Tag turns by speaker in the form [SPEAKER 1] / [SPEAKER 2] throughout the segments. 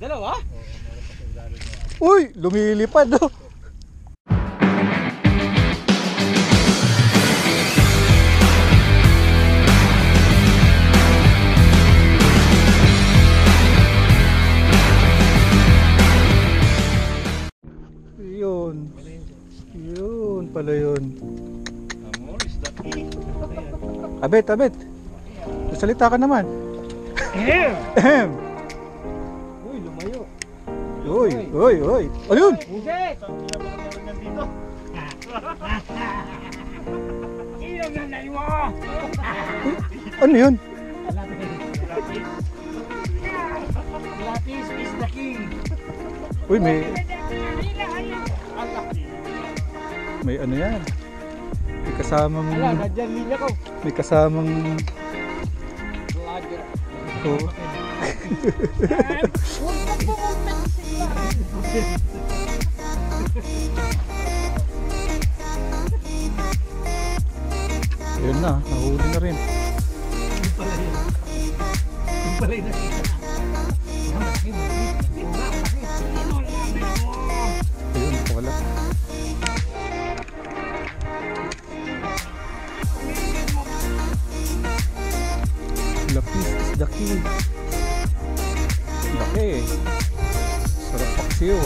[SPEAKER 1] Dalawa?
[SPEAKER 2] Uy, lumilipad oh. Yun. Yun pala yun.
[SPEAKER 1] Amor, is that me?
[SPEAKER 2] Abet, abet. Salita ka naman. Ahem.
[SPEAKER 1] Uy.
[SPEAKER 2] Uy, uy. Ano yun?
[SPEAKER 1] Busi! nandito? Sino nanay mo?
[SPEAKER 2] Ano yun?
[SPEAKER 1] Lapis is the king.
[SPEAKER 2] Uy, may may ano yan. May kasamang
[SPEAKER 1] Wala, nadyan nila ko.
[SPEAKER 2] may kasamang
[SPEAKER 1] Vlogger.
[SPEAKER 2] oh, yun na, nahuli na rin.
[SPEAKER 1] Yung pala yun. Yung pala
[SPEAKER 2] wala. Lapis is the key. Paksiyo.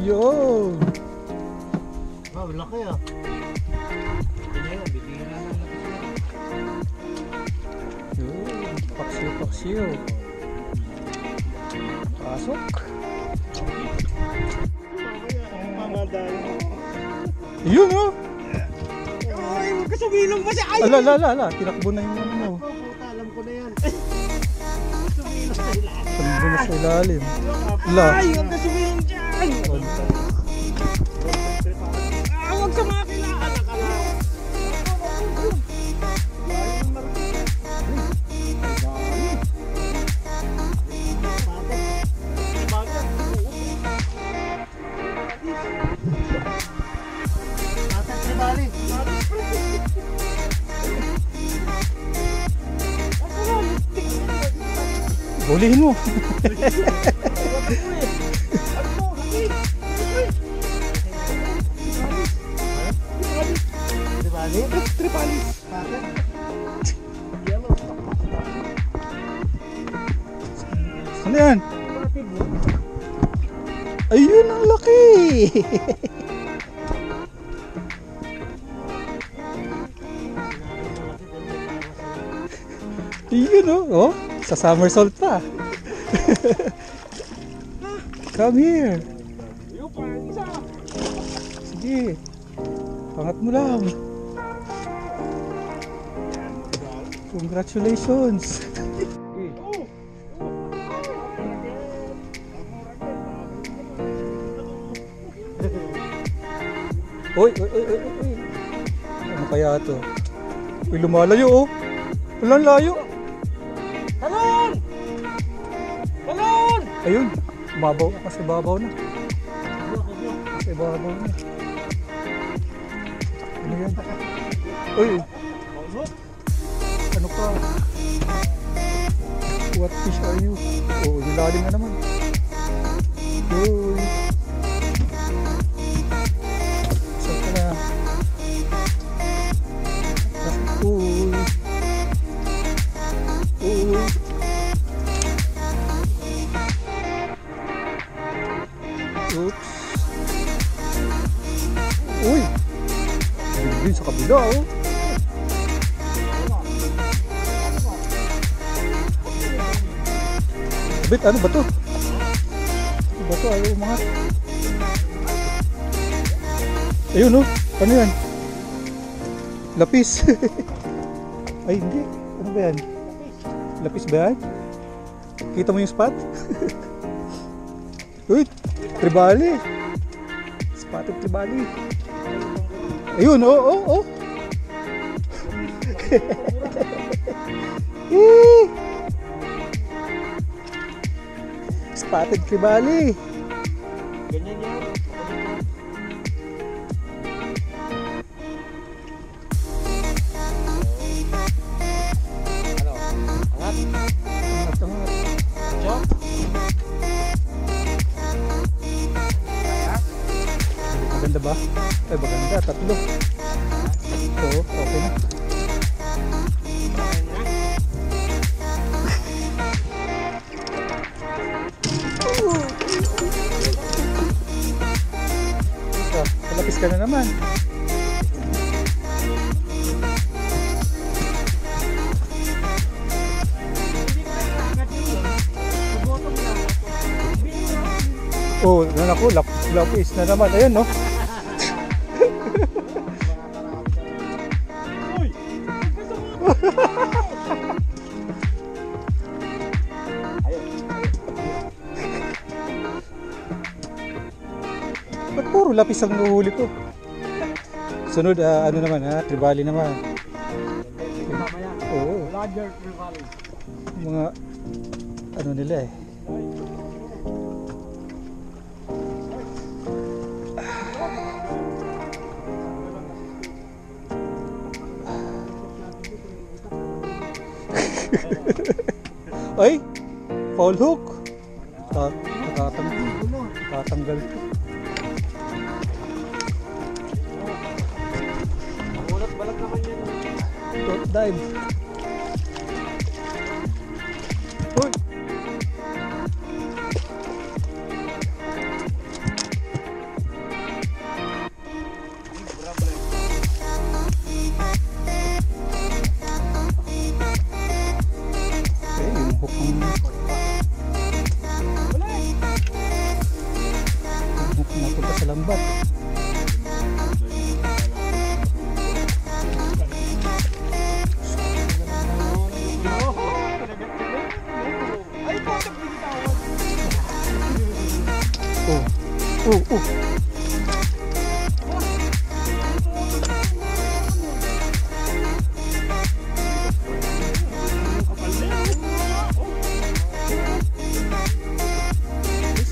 [SPEAKER 2] Yo!
[SPEAKER 1] Oh, laki ah.
[SPEAKER 2] Yun, paksiyo paksiyo. Pasok. Yun oh!
[SPEAKER 1] Ay, huwag ka sumilong pa siya. Ay!
[SPEAKER 2] Ala, ala, ala, ala. Tinakbo na yung ano.
[SPEAKER 1] Oh, alam ko na yan. Sumilong sa ilalim.
[SPEAKER 2] Na sa ilalim. Ala.
[SPEAKER 1] Ay, huwag
[SPEAKER 2] Hulihin mo.
[SPEAKER 1] Tripalis. Yellow.
[SPEAKER 2] Ano yan? Ayun, ang laki! Ayun oh, oh, sa somersault pa. Come here. Sige. Pangat mo lang. Congratulations. Uy, uy, uy, uy, uy. Ano kaya to? Uy, lumalayo oh. Walang layo. Ayun, babaw. Kasi babaw na. Kasi babaw na. Ano yan? Uy, ano ka? What fish are you? Oh, lilalim na naman. Uy. Bit, ano ba to? Ano ba to? Ayaw umangat. Ayun oh. Ano yan? Lapis. Ay hindi. Ano ba yan? Lapis ba yan? Kita mo yung spot? Uy, tribali. Spotted tribali. Ayun, oh, oh, oh. Spotted Kribali.
[SPEAKER 1] Ganyan yan. Ano? Angat?
[SPEAKER 2] Angat, angat.
[SPEAKER 1] Chok?
[SPEAKER 2] Maganda ba? Ay, maganda. Tatlo. Oo, palapis ka na naman. Oh, na ako, lap lapis na naman. Ayun, no? Puro lapis ang nuhuli ko? Sunod, ah, ano naman ha? Tribali naman. Oo, mga ano nila eh. Ay! Foul hook! Ta tatang tatanggal dive. Uy! Eh, yung hook ang... Yung hook na napunta sa lambat. Oh, oh.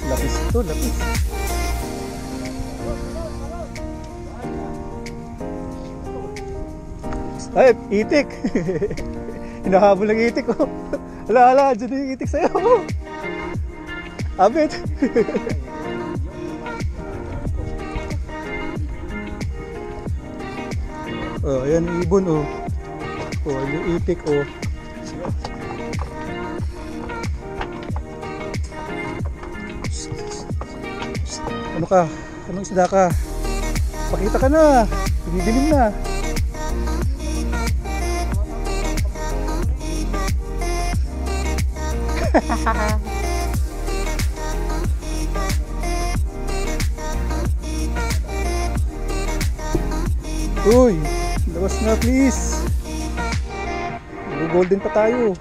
[SPEAKER 2] Lapis, to, lapis. Ay, itik. Hinahabol ng itik ko. Ala, ala, dyan yung itik sa'yo. Abit. oh, ayan ibon oh. Oh, itik oh. Ano ka? Anong isda ka? Pakita ka na. Tumidilim na. Uy, labas na please. Golden pa tayo.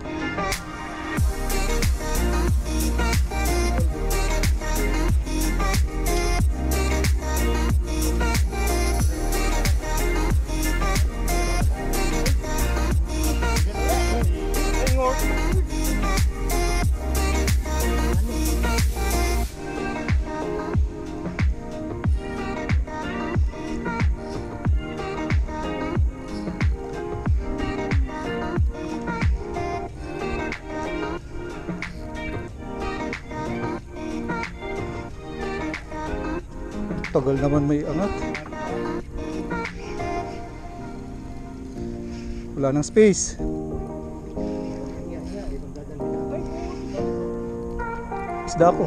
[SPEAKER 2] Tagal naman may angat. Wala nang space. Isda ko.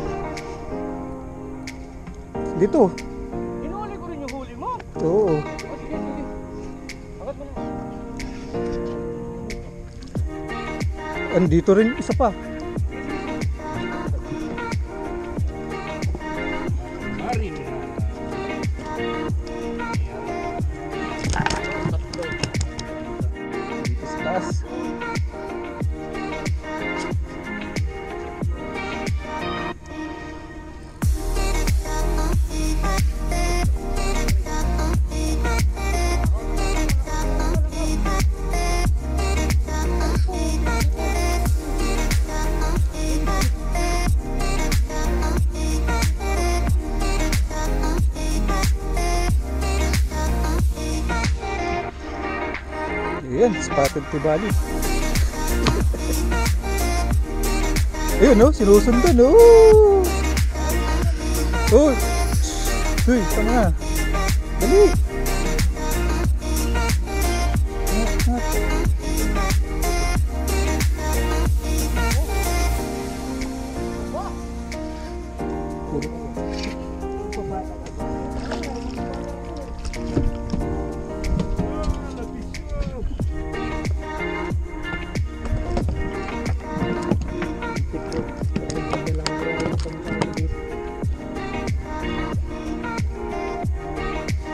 [SPEAKER 2] Dito.
[SPEAKER 1] Inuuli ko rin yung huli mo.
[SPEAKER 2] Oo.
[SPEAKER 1] O, sige, sige. Angat mo na.
[SPEAKER 2] Andito rin isa pa. Dito Ayan, spotted tibali. Ayun, no? Sinusundan, no? Oh! Uy, tama na. Dali!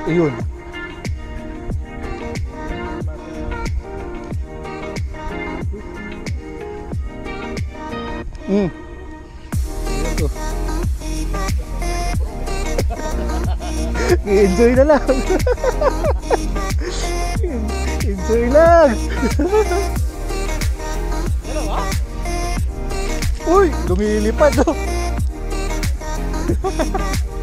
[SPEAKER 2] Ayun. Mm. Ito. I-enjoy na lang. Enjoy lang. Uy, lumilipad oh.